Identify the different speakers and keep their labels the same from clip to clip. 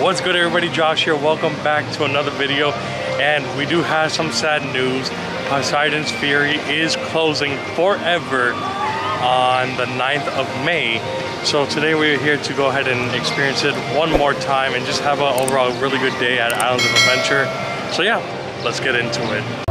Speaker 1: What's good everybody, Josh here. Welcome back to another video. And we do have some sad news. Poseidon's Fury is closing forever on the 9th of May. So today we're here to go ahead and experience it one more time and just have an overall really good day at Islands of Adventure. So yeah, let's get into it.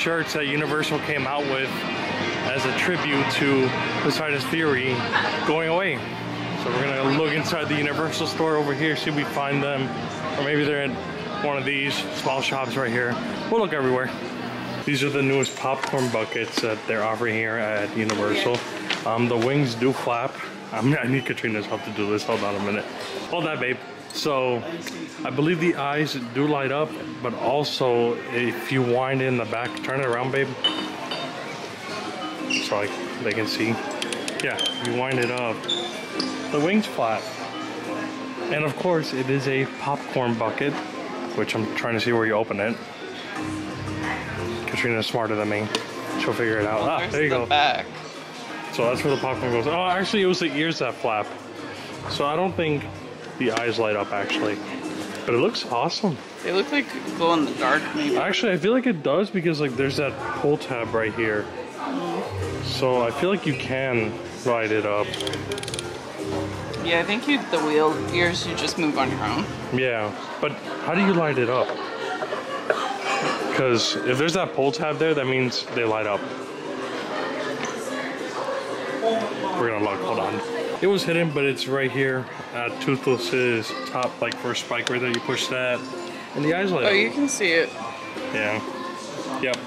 Speaker 1: Shirts that Universal came out with as a tribute to Poseidon's Fury going away. So we're gonna look inside the Universal store over here, see if we find them, or maybe they're in one of these small shops right here. We'll look everywhere. These are the newest popcorn buckets that they're offering here at Universal. Um, the wings do flap. I'm, I need Katrina's help to do this. Hold on a minute. Hold that, babe. So I believe the eyes do light up, but also if you wind in the back, turn it around, babe. So like they can see. Yeah, you wind it up. The wing's flat. And of course, it is a popcorn bucket, which I'm trying to see where you open it. Katrina's smarter than me. She'll figure it out. ah, there you the go.
Speaker 2: Back.
Speaker 1: So that's where the popcorn goes. Oh, actually, it was the ears that flap. So I don't think the eyes light up actually. But it looks awesome.
Speaker 2: They look like glow in the dark maybe.
Speaker 1: Actually, I feel like it does because like there's that pull tab right here. So I feel like you can light it up.
Speaker 2: Yeah, I think you the wheel ears you just move on your own.
Speaker 1: Yeah, but how do you light it up? Because if there's that pull tab there, that means they light up. We're gonna look, hold on. It was hidden, but it's right here uh, at Toothless's top, like first spike right there. You push that, and the eyes light
Speaker 2: Oh, up. you can see it.
Speaker 1: Yeah. Yep.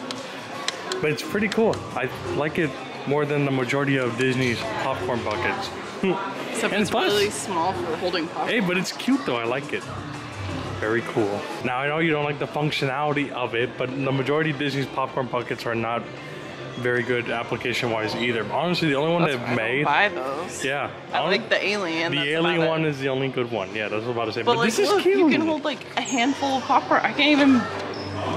Speaker 1: But it's pretty cool. I like it more than the majority of Disney's popcorn buckets. Hmm.
Speaker 2: Except and it's plus, really small for holding popcorn.
Speaker 1: Hey, but it's cute though. I like it. Very cool. Now I know you don't like the functionality of it, but the majority of Disney's popcorn buckets are not very good application wise either. Honestly, the only one that's they've made.
Speaker 2: buy those.
Speaker 1: Yeah.
Speaker 2: I like the alien.
Speaker 1: The alien one is the only good one. Yeah, that's what I was about to say.
Speaker 2: But, but like, this look, is cute. You can hold like a handful of popcorn. I can't even.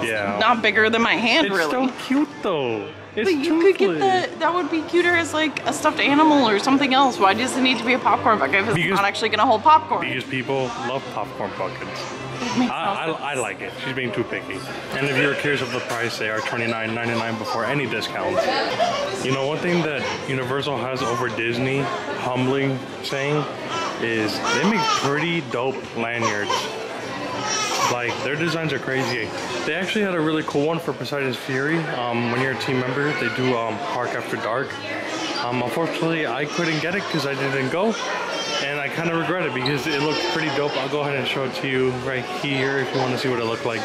Speaker 1: Yeah.
Speaker 2: Not bigger than my hand,
Speaker 1: it's
Speaker 2: really.
Speaker 1: It's so cute though. It's
Speaker 2: but you could get the that would be cuter as like a stuffed animal or something else. Why does it need to be a popcorn bucket if it's because, not actually gonna hold popcorn?
Speaker 1: Because people love popcorn buckets. I, I, I, like it. She's being too picky. And if you're curious of the price, they are $29.99 before any discounts. You know, one thing that Universal has over Disney, humbling saying, is they make pretty dope lanyards. Like, their designs are crazy. They actually had a really cool one for Poseidon's Fury. Um, when you're a team member, they do um, Park After Dark. Um, unfortunately, I couldn't get it because I didn't go I kind of regret it because it looked pretty dope. I'll go ahead and show it to you right here if you want to see what it looked like.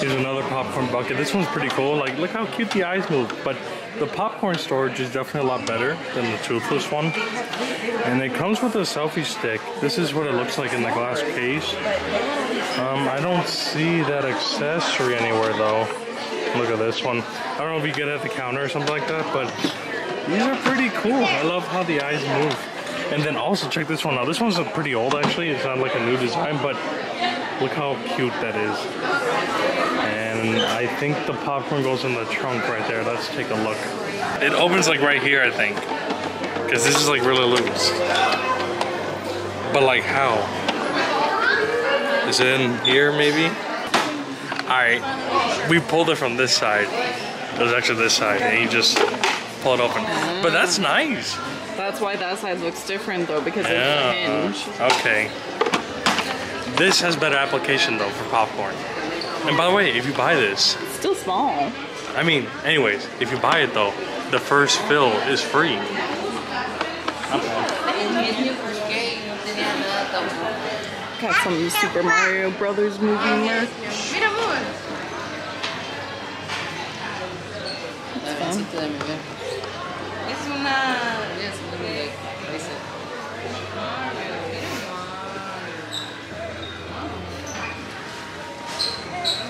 Speaker 1: Here's another popcorn bucket. This one's pretty cool. Like, look how cute the eyes move. But the popcorn storage is definitely a lot better than the toothless one. And it comes with a selfie stick. This is what it looks like in the glass case. Um, I don't see that accessory anywhere though. Look at this one. I don't know if you get it at the counter or something like that, but these are pretty cool. I love how the eyes move. And then also check this one out. This one's pretty old actually. It's not like a new design, but look how cute that is. And I think the popcorn goes in the trunk right there. Let's take a look. It opens like right here, I think. Because this is like really loose. But like how? Is it in here maybe? Alright, we pulled it from this side. It was actually this side, and you just pull it open. But that's nice.
Speaker 2: That's why that side looks different though, because yeah. a hinge.
Speaker 1: Okay. This has better application though for popcorn. And by the way, if you buy this...
Speaker 2: It's still small.
Speaker 1: I mean, anyways, if you buy it though, the first fill is free.
Speaker 2: Got some Super Mario Brothers movie merch. Es una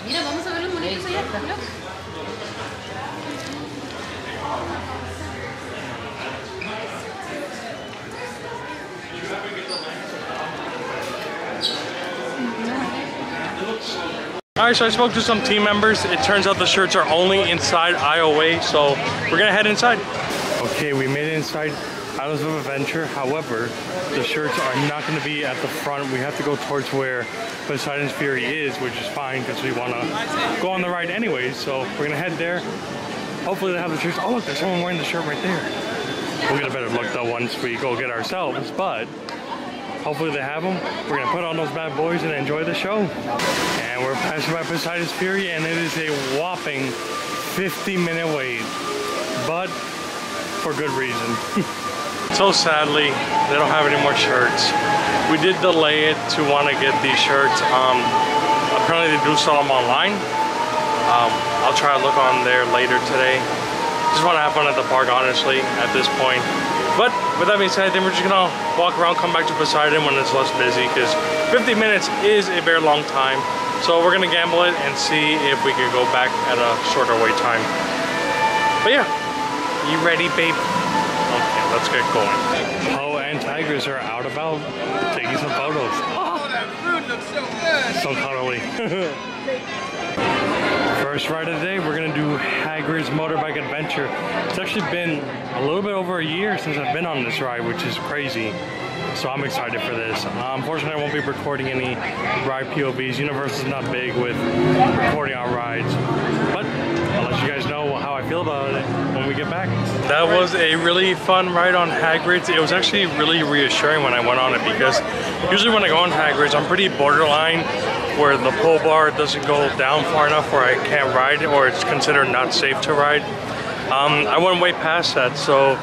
Speaker 1: Mira, vamos a ver los monitos allá. Alright, so I spoke to some team members. It turns out the shirts are only inside IOA, so we're gonna head inside. Okay, we made it inside Islands of Adventure. However, the shirts are not gonna be at the front. We have to go towards where Poseidon's Fury is, which is fine because we wanna go on the ride anyways. So we're gonna head there. Hopefully they have the shirts. Oh look, there's someone wearing the shirt right there. We'll get a better look though once we go get ourselves, but Hopefully they have them. We're gonna put on those bad boys and enjoy the show. And we're passing by Poseidon's Fury and it is a whopping 50 minute wait. But for good reason. so sadly, they don't have any more shirts. We did delay it to want to get these shirts. Um, apparently they do sell them online. Um, I'll try to look on there later today. Just want to have fun at the park, honestly, at this point. But with that being said, I think we're just gonna walk around, come back to Poseidon when it's less busy because 50 minutes is a very long time. So we're gonna gamble it and see if we can go back at a shorter wait time. But yeah, you ready, babe? Okay, let's get going. Oh, and tigers are out about taking some photos.
Speaker 3: Oh, that food looks so good.
Speaker 1: So cuddly. First ride of the day, we're gonna do Hagrid's Motorbike Adventure. It's actually been a little bit over a year since I've been on this ride, which is crazy. So I'm excited for this. Uh, unfortunately, I won't be recording any ride POVs. Universe is not big with recording our rides. But I'll let you guys know how I feel about it when we get back. That was a really fun ride on Hagrid's. It was actually really reassuring when I went on it because usually when I go on Hagrid's, I'm pretty borderline where the pull bar doesn't go down far enough where I can't ride or it's considered not safe to ride. Um, I went way past that, so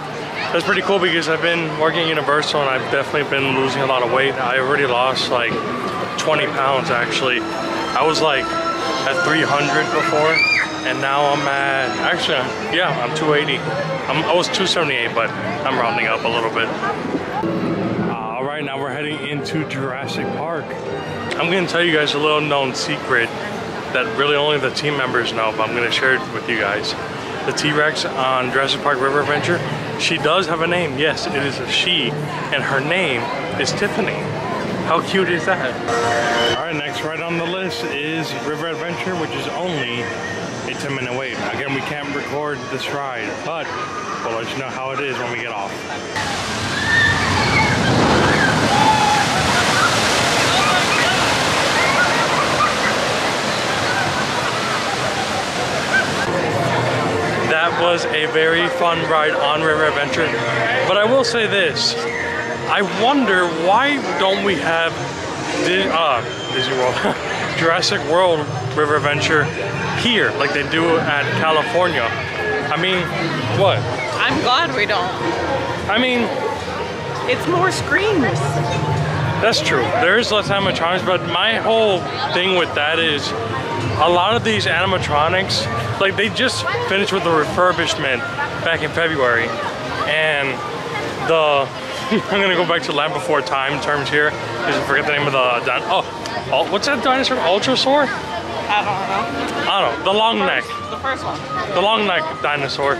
Speaker 1: that's pretty cool because I've been working at Universal and I've definitely been losing a lot of weight. I already lost like 20 pounds actually. I was like at 300 before and now I'm at, actually, yeah, I'm 280. I'm, I was 278, but I'm rounding up a little bit. Uh, all right, now we're heading into Jurassic Park. I'm gonna tell you guys a little known secret that really only the team members know, but I'm gonna share it with you guys. The T-Rex on Jurassic Park River Adventure, she does have a name. Yes, it is a she, and her name is Tiffany. How cute is that? All right, next right on the list is River Adventure, which is only 10 minute wait. Again, we can't record this ride, but we'll let you know how it is when we get off. That was a very fun ride on River Adventure. But I will say this, I wonder why don't we have Di uh, Disney World, Jurassic World River Adventure here like they do at California. I mean, what?
Speaker 2: I'm glad we don't.
Speaker 1: I mean,
Speaker 2: It's more screens.
Speaker 1: That's true. There is less animatronics, but my whole thing with that is a lot of these animatronics, like they just finished with the refurbishment back in February, and the I'm gonna go back to Land Before Time terms here because I forget the name of the oh, oh, what's that dinosaur? Ultrasaur?
Speaker 2: I don't know.
Speaker 1: I don't know. The long neck.
Speaker 2: The first one.
Speaker 1: the long neck dinosaur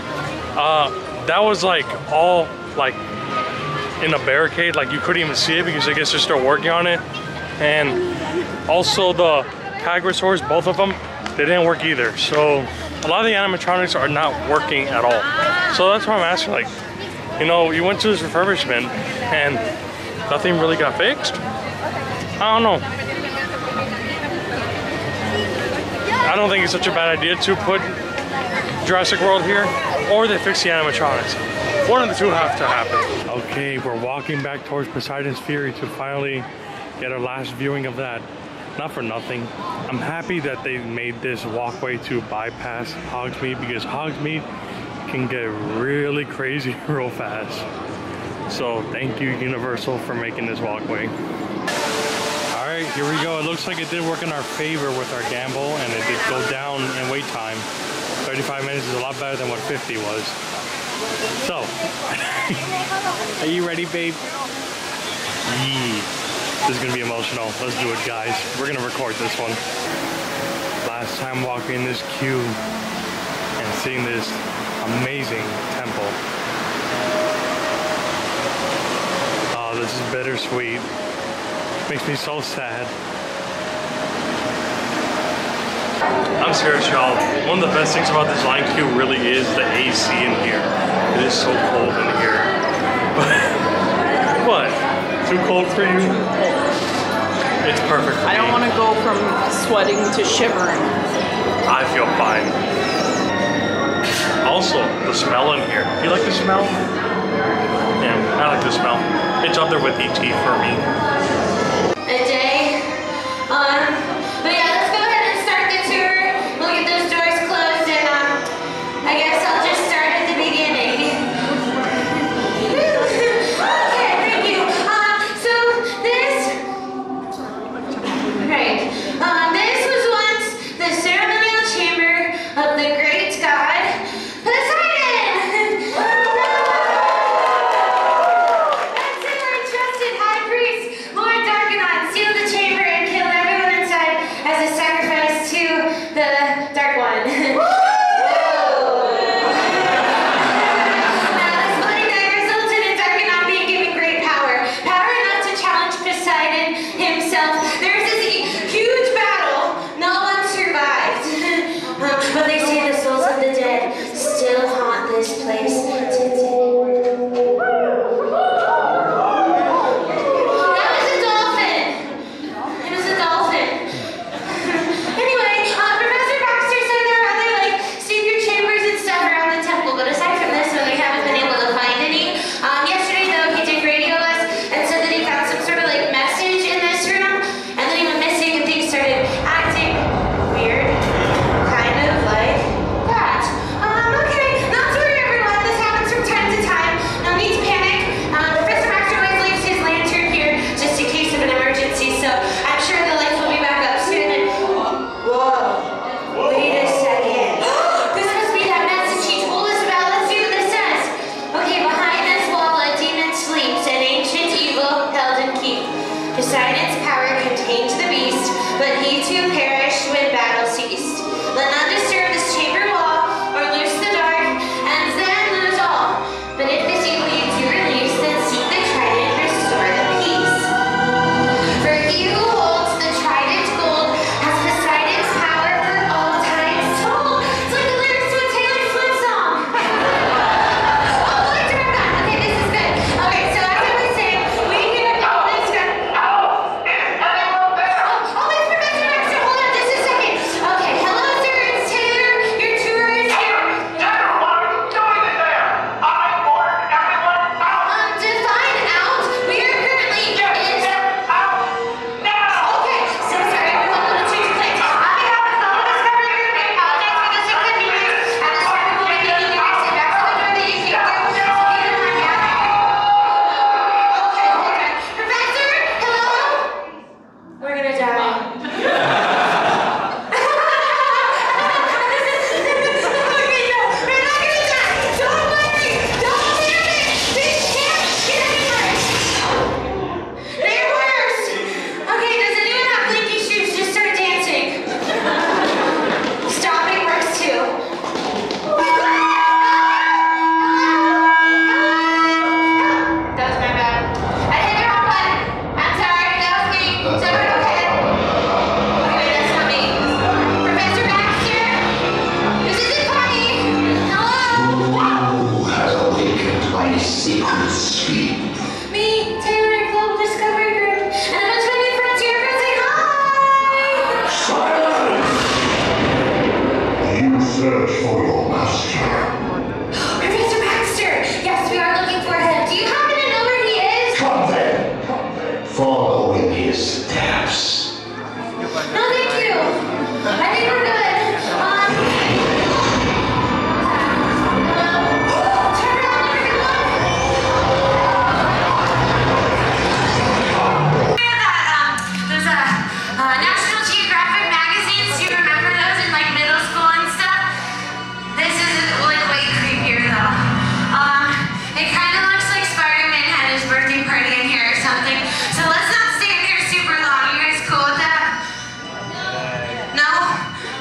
Speaker 1: uh that was like all like in a barricade like you couldn't even see it because i guess they're still working on it and also the Pagosaurs, both of them they didn't work either so a lot of the animatronics are not working at all so that's why i'm asking like you know you went to this refurbishment and nothing really got fixed i don't know I don't think it's such a bad idea to put Jurassic World here, or they fix the animatronics. One of the two have to happen. Okay, we're walking back towards Poseidon's Fury to finally get our last viewing of that. Not for nothing. I'm happy that they made this walkway to bypass Hogsmeade because Hogsmeade can get really crazy real fast. So thank you Universal for making this walkway right, here we go. It looks like it did work in our favor with our gamble, and it did go down in wait time. 35 minutes is a lot better than what 50 was. So, are you ready, babe? Yee. This is gonna be emotional. Let's do it, guys. We're gonna record this one.
Speaker 4: Last time walking this queue and seeing this amazing temple. Oh, this is bittersweet makes me so sad. I'm serious, y'all. One of the best things about this line queue really is the AC in here. It is so cold in here. What? Too cold for you? It's perfect
Speaker 2: I don't want to go from sweating to shivering.
Speaker 4: I feel fine. Also, the smell in here. Do you like the smell? Yeah, I like the smell. It's up there with ET for me.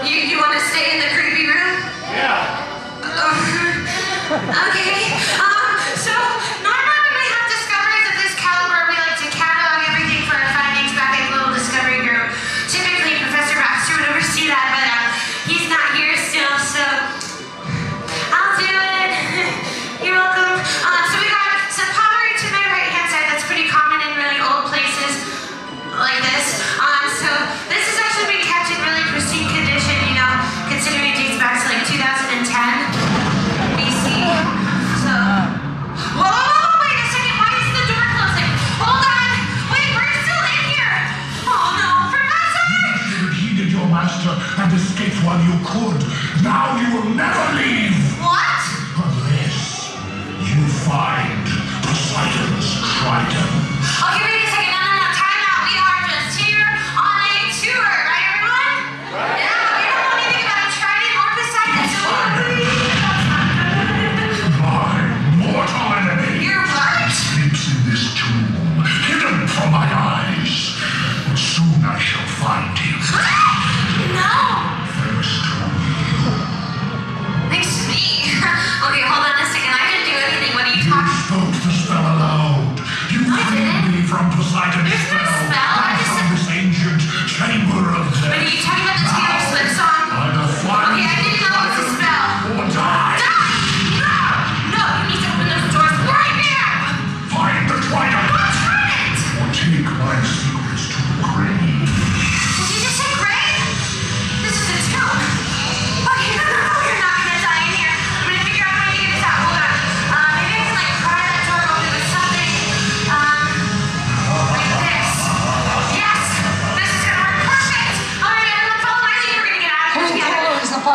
Speaker 5: You, you want to stay in the creepy room? Yeah. okay.
Speaker 4: Um,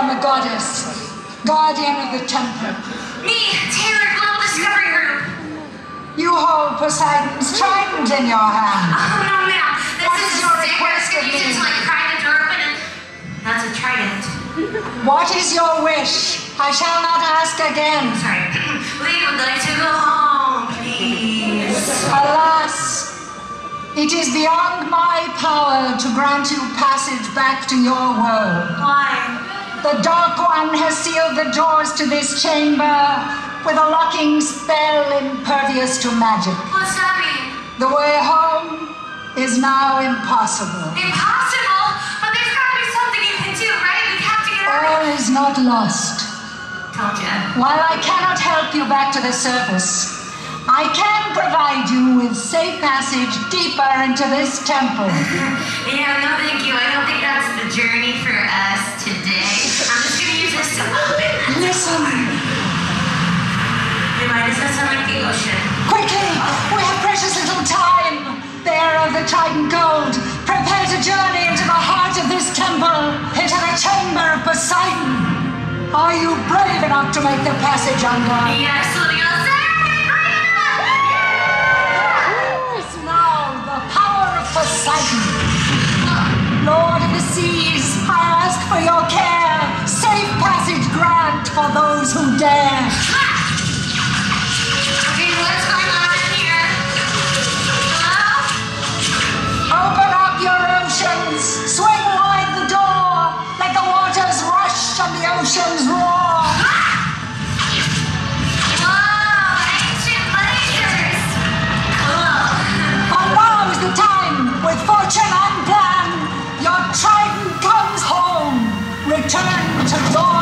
Speaker 6: I
Speaker 4: am a
Speaker 7: goddess, guardian of the temple.
Speaker 4: Me, Taylor Global Discovery Group.
Speaker 7: You hold Poseidon's trident in your hand.
Speaker 4: Oh, no, ma'am. This
Speaker 7: what
Speaker 4: is,
Speaker 7: is your request of me?
Speaker 4: cry the trident urban and... That's a trident.
Speaker 7: What is your wish? I shall not ask again.
Speaker 4: Sorry. we would like to go home, please.
Speaker 7: Alas, it is beyond my power to grant you passage back to your world.
Speaker 4: Why?
Speaker 7: The Dark One has sealed the doors to this chamber with a locking spell impervious to magic.
Speaker 4: What's that mean?
Speaker 7: The way home is now impossible.
Speaker 4: Impossible? But there's got to be something you can do, right? We have to get out.
Speaker 7: All is not lost.
Speaker 4: Gotcha.
Speaker 7: While I cannot help you back to the surface, I can provide you with safe passage deeper into this temple.
Speaker 4: yeah, no, thank you. I don't think that's
Speaker 7: Titan gold, prepare to journey into the heart of this temple, into the chamber of Poseidon. Are you brave enough to make the passage unguarded?
Speaker 4: Yes, Leo,
Speaker 7: Use now the power of Poseidon. Lord of the seas, I ask for your care. Safe passage grant for those who dare. Wrong!
Speaker 4: Whoa, ancient
Speaker 7: is the time, with fortune and plan, your trident comes home. Return to.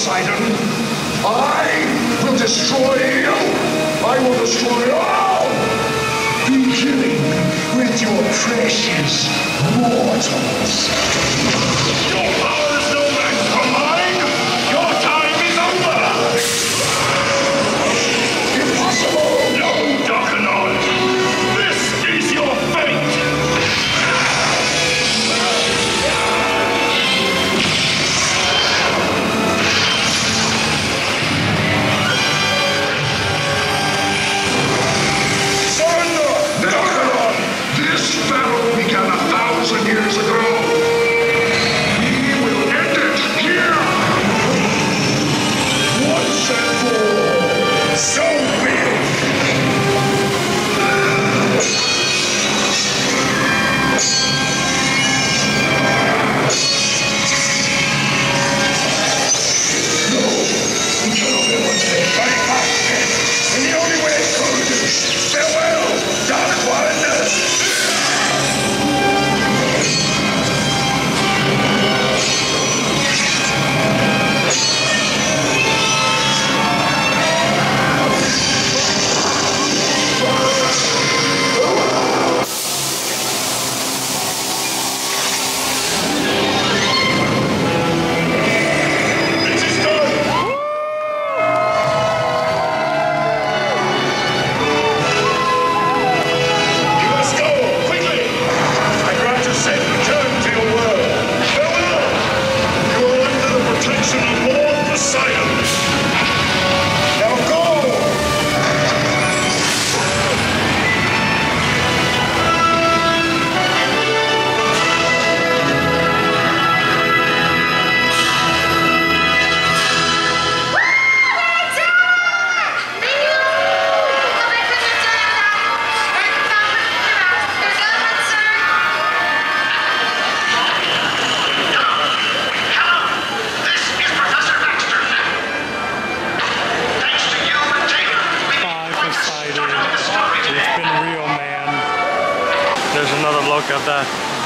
Speaker 6: Poseidon. I will destroy you. I will destroy all. Beginning with your precious mortals. Your power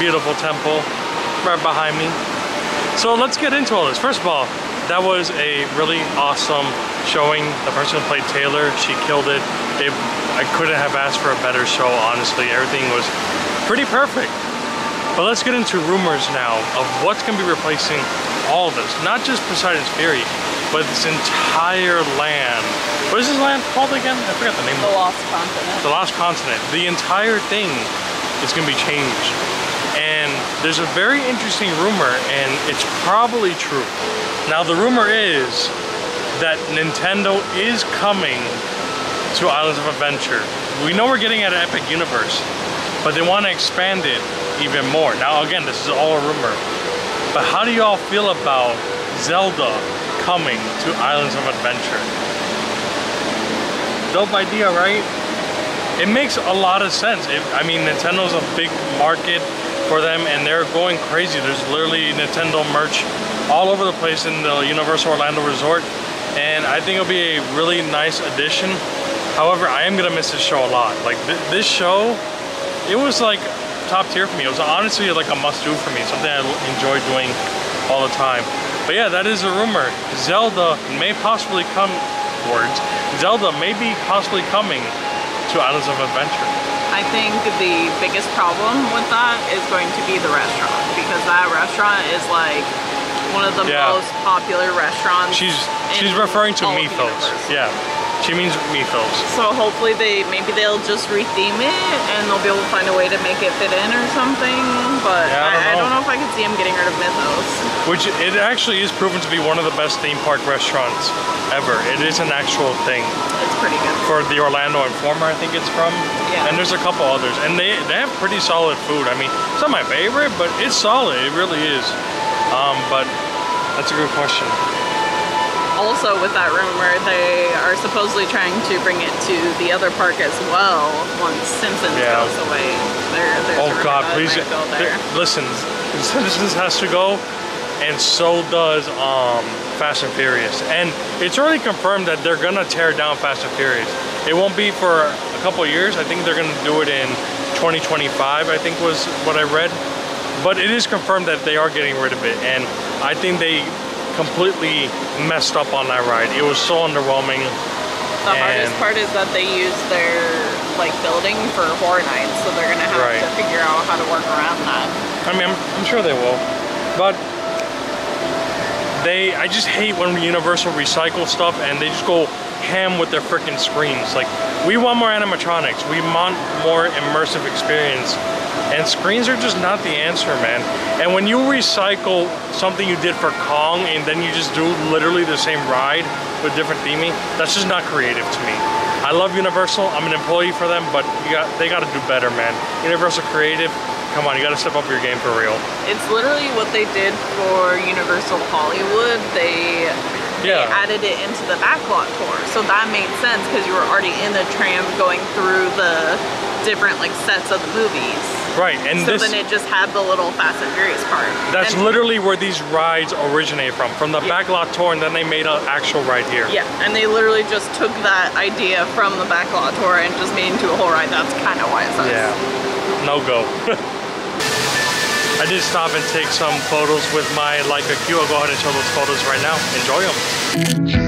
Speaker 1: beautiful temple right behind me. So let's get into all this. First of all, that was a really awesome showing. The person who played Taylor, she killed it. it. I couldn't have asked for a better show, honestly. Everything was pretty perfect. But let's get into rumors now of what's going to be replacing all this. Not just Poseidon's Fury, but this entire land. What is this land called again? I forgot the name.
Speaker 2: The Lost Continent.
Speaker 1: The Lost Continent. The entire thing is going to be changed and there's a very interesting rumor and it's probably true. Now the rumor is that Nintendo is coming to Islands of Adventure. We know we're getting at an Epic Universe, but they want to expand it even more. Now again, this is all a rumor, but how do y'all feel about Zelda coming to Islands of Adventure? Dope idea, right? It makes a lot of sense. It, I mean, Nintendo's a big market for them and they're going crazy. There's literally Nintendo merch all over the place in the Universal Orlando Resort and I think it'll be a really nice addition. However, I am gonna miss this show a lot. Like th this show, it was like top tier for me. It was honestly like a must do for me, something I enjoy doing all the time. But yeah, that is a rumor. Zelda may possibly come, words, Zelda may be possibly coming to Islands of Adventure.
Speaker 2: I think the biggest problem with that is going to be the restaurant because that restaurant is like one of the yeah. most popular restaurants.
Speaker 1: She's she's referring to Mythos. Yeah. She means Mythos.
Speaker 2: So hopefully they maybe they'll just retheme it and they'll be able to find a way to make it fit in or something. But yeah, I, don't I, I, don't know if I could see them getting rid of Mythos.
Speaker 1: Which it actually is proven to be one of the best theme park restaurants ever. It is an actual thing.
Speaker 2: It's pretty good.
Speaker 1: For the Orlando Informer, I think it's from.
Speaker 2: Yeah.
Speaker 1: And there's a couple others. And they, they have pretty solid food. I mean, it's not my favorite, but it's solid. It really is. Um, but that's a good question.
Speaker 2: Also, with that rumor, they are supposedly trying to bring it to the other park as well once Simpsons yeah. goes away. There,
Speaker 1: oh God, please! Listen, Simpsons has to go, and so does um, Fast and Furious. And it's already confirmed that they're gonna tear down Fast and Furious. It won't be for a couple years. I think they're gonna do it in 2025. I think was what I read. But it is confirmed that they are getting rid of it. And I think they completely messed up on that ride. It was so underwhelming.
Speaker 2: The hardest part is that they use their like building for horror nights, so they're gonna have right. to figure out how to work around that.
Speaker 1: I mean, I'm, I'm sure they will, but they I just hate when Universal recycle stuff and they just go ham with their freaking screens. Like, we want more animatronics. We want more immersive experience. And screens are just not the answer, man. And when you recycle something you did for Kong and then you just do literally the same ride with different theming, that's just not creative to me. I love Universal, I'm an employee for them, but got, they gotta do better, man. Universal Creative, come on, you gotta step up your game for real.
Speaker 2: It's literally what they did for Universal Hollywood. They yeah. they added it into the backlot tour. So that made sense because you were already in the tram going through the different like sets of the movies.
Speaker 1: Right, and
Speaker 2: so
Speaker 1: this,
Speaker 2: then it just had the little Fast and Furious part.
Speaker 1: That's
Speaker 2: and,
Speaker 1: literally where these rides originate from, from the yeah. backlot tour, and then they made an actual ride here.
Speaker 2: Yeah, and they literally just took that idea from the backlot tour and just made it into a whole ride. That's kind of why it.
Speaker 1: Yeah, no go. I did stop and take some photos with my Leica Q. I'll go ahead and show those photos right now. Enjoy them.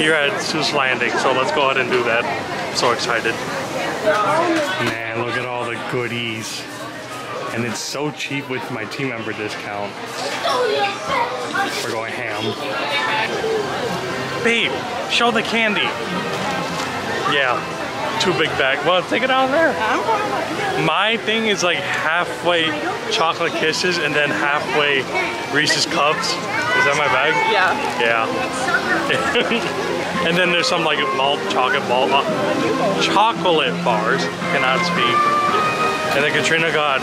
Speaker 1: Here at Seuss Landing so let's go ahead and do that I'm so excited man look at all the goodies and it's so cheap with my team member discount we're going ham babe show the candy yeah two big bag. Well, take it out of there. My thing is like halfway chocolate kisses and then halfway Reese's Cups. Is that my bag?
Speaker 2: Yeah.
Speaker 1: Yeah. and then there's some like malt chocolate uh, chocolate bars. Cannot speak. And then Katrina got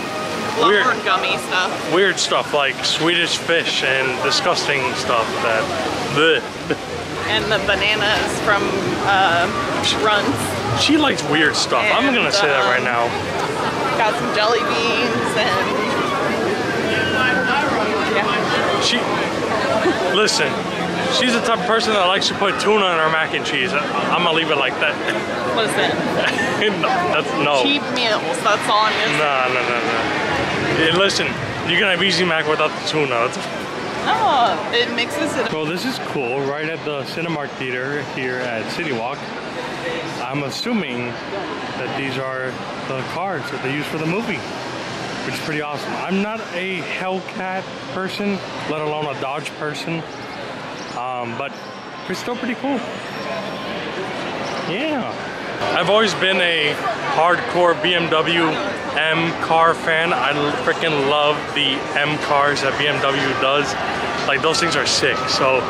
Speaker 2: weird gummy stuff.
Speaker 1: Weird stuff like Swedish fish and disgusting stuff that. Bleh.
Speaker 2: And the bananas from uh, Runts.
Speaker 1: She likes weird stuff. And, I'm gonna say that right now.
Speaker 2: Got some jelly beans and
Speaker 1: yeah. She listen. She's the type of person that likes to put tuna in her mac and cheese. I'm gonna leave it like that.
Speaker 2: Listen.
Speaker 1: no, that's no.
Speaker 2: Cheap meals. That's all I'm gonna
Speaker 1: No, no, no, no. listen, you can have easy mac without the tuna. That's
Speaker 2: Oh, it mixes it.
Speaker 1: So this is cool. Right at the Cinemark Theater here at City Walk. I'm assuming that these are the cards that they use for the movie, which is pretty awesome. I'm not a Hellcat person, let alone a Dodge person, um, but it's still pretty cool. Yeah. I've always been a hardcore BMW M car fan. I freaking love the M cars that BMW does. Like those things are sick. So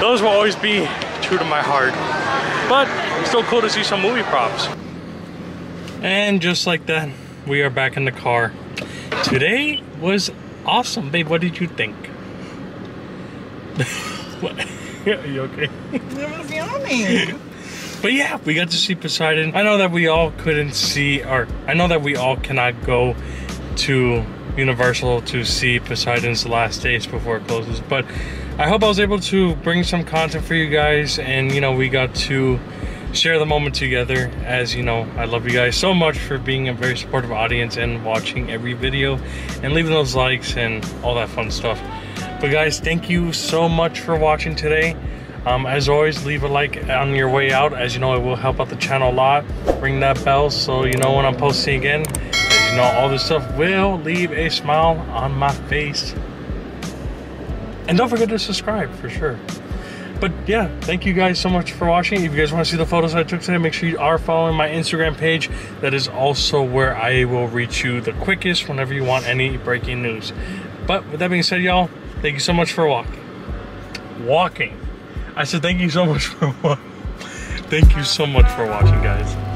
Speaker 1: those will always be true to my heart. But still cool to see some movie props. And just like that, we are back in the car. Today was awesome. Babe, what did you think? what? Are you okay?
Speaker 2: It was yummy.
Speaker 1: But yeah, we got to see Poseidon. I know that we all couldn't see, or I know that we all cannot go to Universal to see Poseidon's last days before it closes. But I hope I was able to bring some content for you guys, and you know, we got to share the moment together. As you know, I love you guys so much for being a very supportive audience and watching every video and leaving those likes and all that fun stuff. But guys, thank you so much for watching today. Um, as always, leave a like on your way out. As you know, it will help out the channel a lot. Ring that bell so you know when I'm posting again. As you know, all this stuff will leave a smile on my face. And don't forget to subscribe for sure. But yeah, thank you guys so much for watching. If you guys want to see the photos I took today, make sure you are following my Instagram page. That is also where I will reach you the quickest whenever you want any breaking news. But with that being said, y'all, thank you so much for walking. Walking. I said thank you so much for walking. Thank you so much for watching, guys.